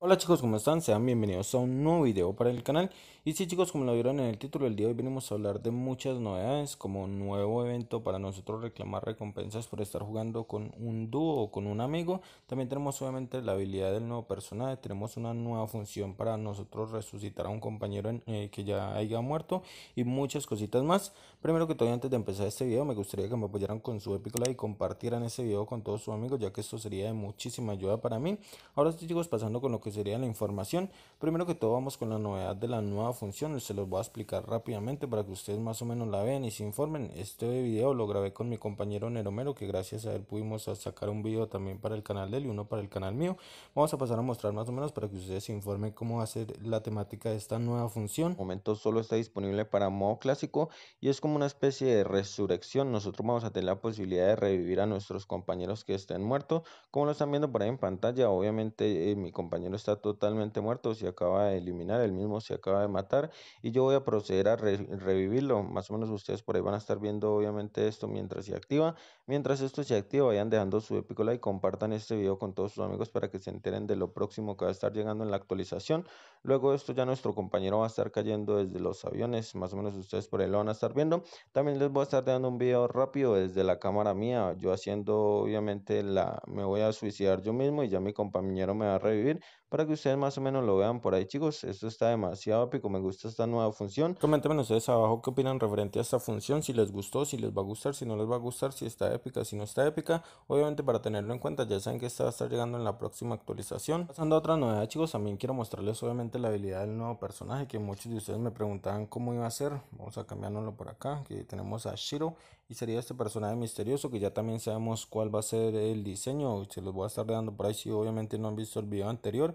Hola chicos, ¿cómo están? Sean bienvenidos a un nuevo video para el canal. Y sí chicos, como lo vieron en el título del día hoy venimos a hablar de muchas novedades como nuevo evento para nosotros reclamar recompensas por estar jugando con un dúo o con un amigo. También tenemos obviamente la habilidad del nuevo personaje, tenemos una nueva función para nosotros resucitar a un compañero eh, que ya haya muerto y muchas cositas más. Primero que todo, antes de empezar este video, me gustaría que me apoyaran con su épico y compartieran este video con todos sus amigos ya que esto sería de muchísima ayuda para mí. Ahora sí chicos, pasando con lo que sería la información. Primero que todo vamos con la novedad de la nueva función, se los voy a explicar rápidamente para que ustedes más o menos la vean y se informen. Este video lo grabé con mi compañero Neromero que gracias a él pudimos sacar un video también para el canal de él y uno para el canal mío. Vamos a pasar a mostrar más o menos para que ustedes se informen cómo va a ser la temática de esta nueva función. momento solo está disponible para modo clásico y es como una especie de resurrección. Nosotros vamos a tener la posibilidad de revivir a nuestros compañeros que estén muertos. Como lo están viendo por ahí en pantalla, obviamente eh, mi compañero está totalmente muerto, se acaba de eliminar, el mismo se acaba de matar y yo voy a proceder a revivirlo. Más o menos ustedes por ahí van a estar viendo obviamente esto mientras se activa. Mientras esto se activa, vayan dejando su épico like, compartan este video con todos sus amigos para que se enteren de lo próximo que va a estar llegando en la actualización. Luego esto ya nuestro compañero va a estar cayendo desde los aviones, más o menos ustedes por ahí lo van a estar viendo. También les voy a estar dando un video rápido desde la cámara mía, yo haciendo obviamente la, me voy a suicidar yo mismo y ya mi compañero me va a revivir para que ustedes más o menos lo vean por ahí chicos. Esto está demasiado épico, me gusta esta nueva función. Coméntenme ustedes abajo qué opinan referente a esta función, si les gustó, si les va a gustar, si no les va a gustar, si está épica, si no está épica. Obviamente para tenerlo en cuenta ya saben que esta va a estar llegando en la próxima actualización. Pasando a otra novedad chicos, también quiero mostrarles obviamente la habilidad del nuevo personaje que muchos de ustedes me preguntaban cómo iba a ser. Vamos a cambiárnoslo por acá, que tenemos a Shiro y sería este personaje misterioso que ya también sabemos cuál va a ser el diseño. Se los voy a estar dando por ahí si obviamente no han visto el video anterior.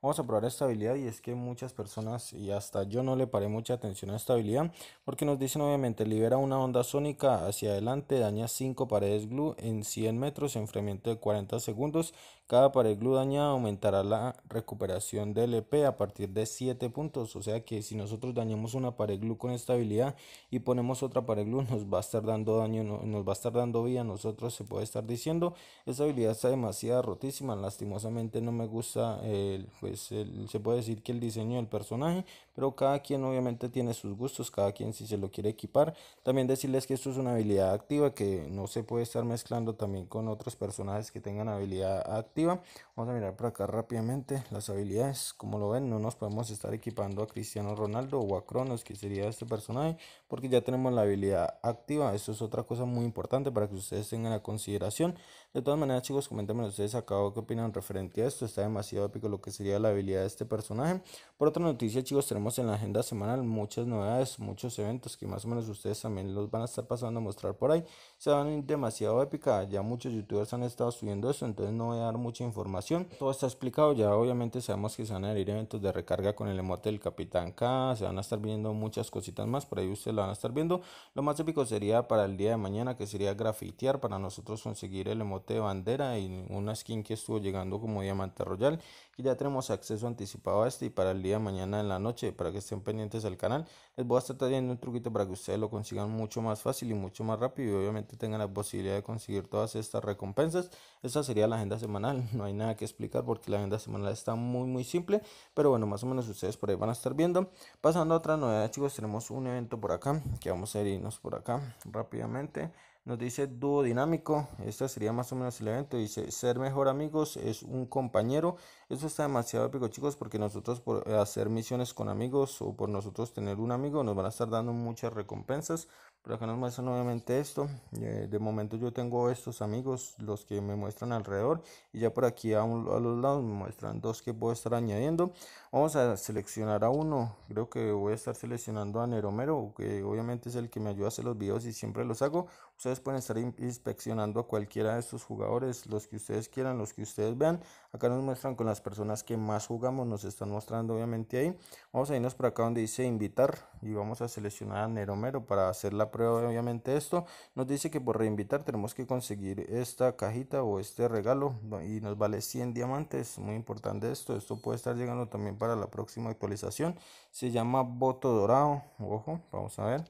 Vamos a probar esta habilidad y es que muchas personas y hasta yo no le paré mucha atención a esta habilidad porque nos dicen obviamente libera una onda sónica hacia adelante, daña 5 paredes glue en 100 metros, enfriamiento de 40 segundos. Cada pared glue dañada aumentará la recuperación del EP a partir de 7 puntos. O sea que si nosotros dañamos una pared glue con esta habilidad y ponemos otra pared glue nos va a estar dando daño, nos va a estar dando vida. Nosotros se puede estar diciendo, esta habilidad está demasiado rotísima, lastimosamente no me gusta el pues se puede decir que el diseño del personaje, pero cada quien obviamente tiene sus gustos, cada quien si se lo quiere equipar. También decirles que esto es una habilidad activa que no se puede estar mezclando también con otros personajes que tengan habilidad activa. Vamos a mirar por acá rápidamente las habilidades, como lo ven, no nos podemos estar equipando a Cristiano Ronaldo o a Cronos, que sería este personaje, porque ya tenemos la habilidad activa. Eso es otra cosa muy importante para que ustedes tengan a consideración. De todas maneras, chicos, coméntenme ustedes acá qué opinan referente a esto. Está demasiado épico lo que sería la habilidad de este personaje. Por otra noticia, chicos, tenemos en la agenda semanal muchas novedades, muchos eventos que más o menos ustedes también los van a estar pasando a mostrar por ahí. Se van demasiado épica, ya muchos youtubers han estado subiendo esto, entonces no voy a dar mucha información. Todo está explicado, ya obviamente sabemos que se van a abrir eventos de recarga con el emote del Capitán K, se van a estar viendo muchas cositas más, por ahí ustedes lo van a estar viendo. Lo más épico sería para el día de mañana, que sería grafitear para nosotros conseguir el emote de bandera y una skin que estuvo llegando como diamante royal. Y ya tenemos acceso anticipado a este y para el día de mañana en la noche para que estén pendientes del canal les voy a estar trayendo un truquito para que ustedes lo consigan mucho más fácil y mucho más rápido y obviamente tengan la posibilidad de conseguir todas estas recompensas. Esta sería la agenda semanal no hay nada que explicar porque la agenda semanal está muy muy simple pero bueno más o menos ustedes por ahí van a estar viendo. Pasando a otra novedad chicos tenemos un evento por acá que vamos a irnos por acá rápidamente nos dice dúo dinámico. Este sería más o menos el evento. Dice ser mejor amigos es un compañero. Eso está demasiado épico, chicos, porque nosotros por hacer misiones con amigos o por nosotros tener un amigo nos van a estar dando muchas recompensas. Pero acá nos muestra nuevamente esto. Eh, de momento yo tengo estos amigos, los que me muestran alrededor. Y ya por aquí a, a los lados me muestran dos que puedo estar añadiendo. Vamos a seleccionar a uno. Creo que voy a estar seleccionando a Neromero, que obviamente es el que me ayuda a hacer los videos y siempre los hago. Ustedes pueden estar inspeccionando a cualquiera de estos jugadores, los que ustedes quieran, los que ustedes vean. Acá nos muestran con las personas que más jugamos, nos están mostrando obviamente ahí. Vamos a irnos por acá donde dice invitar y vamos a seleccionar a Neromero para hacer la prueba obviamente esto. Nos dice que por reinvitar tenemos que conseguir esta cajita o este regalo y nos vale 100 diamantes. Muy importante esto, esto puede estar llegando también para la próxima actualización. Se llama voto dorado, ojo, vamos a ver.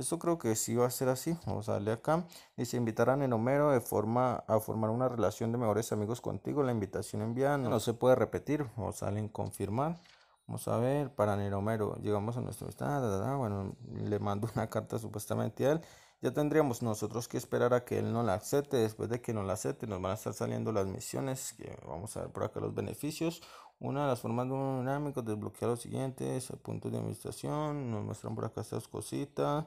Esto creo que sí va a ser así. Vamos a darle acá. Dice invitar a Nenomero de forma a formar una relación de mejores amigos contigo. La invitación enviada no se puede repetir. Vamos a darle en confirmar. Vamos a ver, para Neromero, llegamos a nuestro bueno, le mando una carta supuestamente a él. Ya tendríamos nosotros que esperar a que él nos la acepte. Después de que nos la acepte, nos van a estar saliendo las misiones. Vamos a ver por acá los beneficios. Una de las formas dinámico, desbloquear los siguientes, puntos de administración. Nos muestran por acá estas cositas.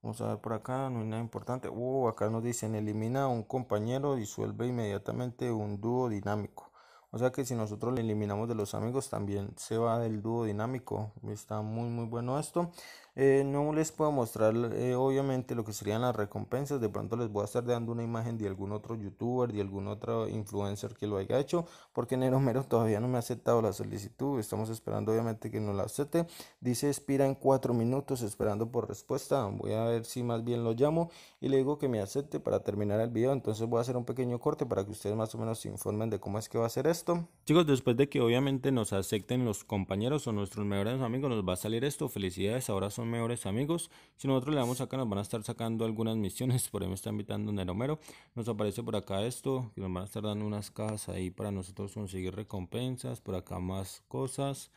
Vamos a ver por acá, no hay nada importante. Uh, acá nos dicen elimina a un compañero, disuelve inmediatamente un dúo dinámico. O sea que si nosotros le eliminamos de los amigos también se va del dúo dinámico. Está muy muy bueno esto. Eh, no les puedo mostrar eh, obviamente lo que serían las recompensas. De pronto les voy a estar dando una imagen de algún otro youtuber, de algún otro influencer que lo haya hecho. Porque Nero Mero todavía no me ha aceptado la solicitud. Estamos esperando obviamente que nos la acepte. Dice expira en cuatro minutos esperando por respuesta. Voy a ver si más bien lo llamo y le digo que me acepte para terminar el video. Entonces voy a hacer un pequeño corte para que ustedes más o menos se informen de cómo es que va a ser esto. Chicos, después de que obviamente nos acepten los compañeros o nuestros mejores amigos, nos va a salir esto. Felicidades, ahora son mejores amigos. Si nosotros le damos acá, nos van a estar sacando algunas misiones. Por ahí me está invitando Neromero. Nos aparece por acá esto, que nos van a estar dando unas cajas ahí para nosotros conseguir recompensas. Por acá más cosas.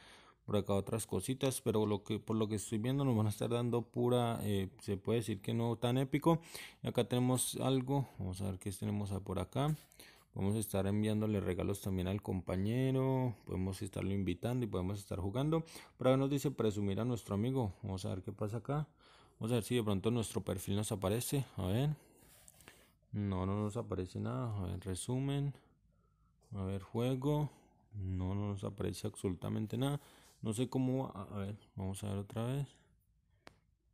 Por acá otras cositas, pero lo que por lo que estoy viendo nos van a estar dando pura, eh, se puede decir que no tan épico. Acá tenemos algo, vamos a ver qué tenemos por acá. Podemos estar enviándole regalos también al compañero, podemos estarlo invitando y podemos estar jugando. Por acá nos dice presumir a nuestro amigo. Vamos a ver qué pasa acá. Vamos a ver si de pronto nuestro perfil nos aparece. A ver. No, no nos aparece nada. A ver, resumen. A ver, juego. No, no nos aparece absolutamente nada. No sé cómo. A ver, vamos a ver otra vez.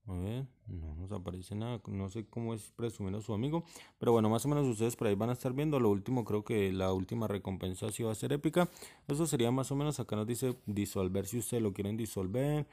A ver, no nos aparece nada, no sé cómo es presumir a su amigo, pero bueno, más o menos ustedes por ahí van a estar viendo. Lo último, creo que la última recompensa sí va a ser épica. Eso sería más o menos, acá nos dice disolver si ustedes lo quieren disolver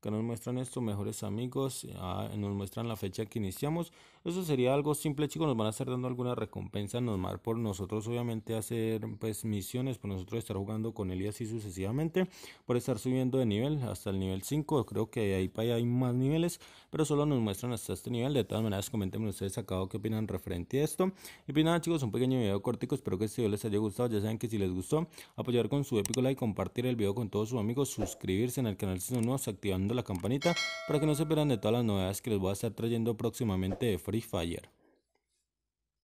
que nos muestran estos mejores amigos, ah, nos muestran la fecha que iniciamos. Eso sería algo simple, chicos, nos van a estar dando alguna recompensa normal por nosotros, obviamente, hacer pues misiones, por nosotros estar jugando con él y así sucesivamente, por estar subiendo de nivel hasta el nivel 5, creo que ahí para allá hay más niveles, pero solo nos muestran hasta este nivel. De todas maneras, comenten ustedes acá qué opinan referente a esto. Y pues nada, chicos, un pequeño video cortico, espero que este video les haya gustado, ya saben que si les gustó, apoyar con su épico like, compartir el video con todos sus amigos, suscribirse en el canal si son nuevos, la campanita para que no se pierdan de todas las novedades que les voy a estar trayendo próximamente de Free Fire.